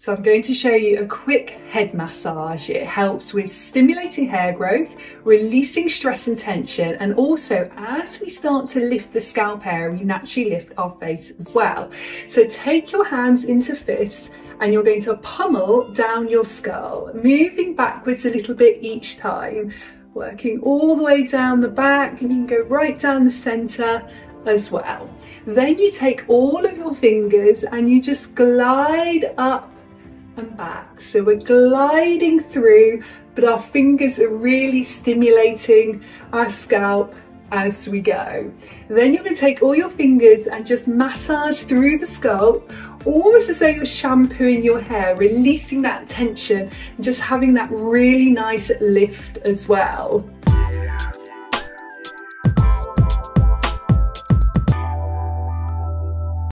So I'm going to show you a quick head massage. It helps with stimulating hair growth, releasing stress and tension, and also as we start to lift the scalp area, we naturally lift our face as well. So take your hands into fists and you're going to pummel down your skull, moving backwards a little bit each time, working all the way down the back and you can go right down the center as well. Then you take all of your fingers and you just glide up and back. So we're gliding through, but our fingers are really stimulating our scalp as we go. Then you're going to take all your fingers and just massage through the scalp, almost as though you're shampooing your hair, releasing that tension and just having that really nice lift as well.